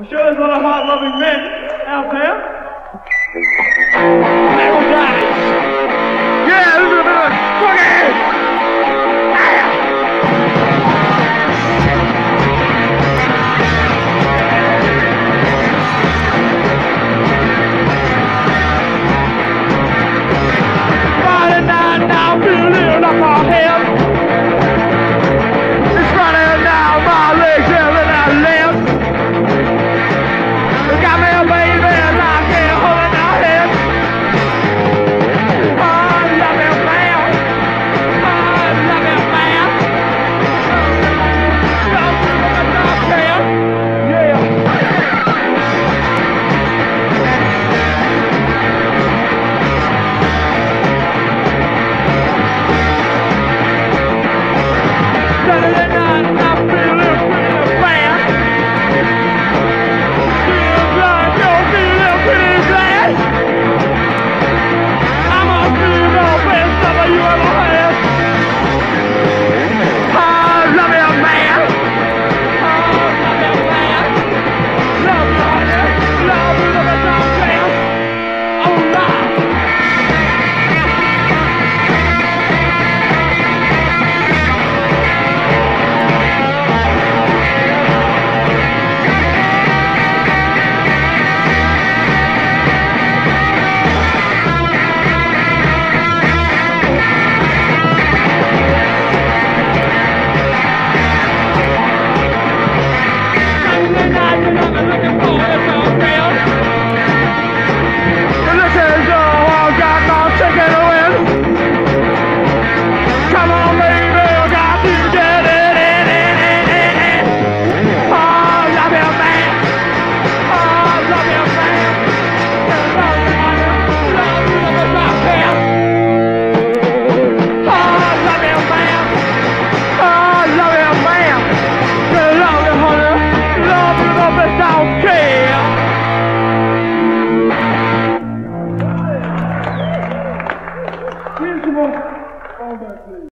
I'm sure there's a lot of hard-loving men out there. Saturday. ああでもね。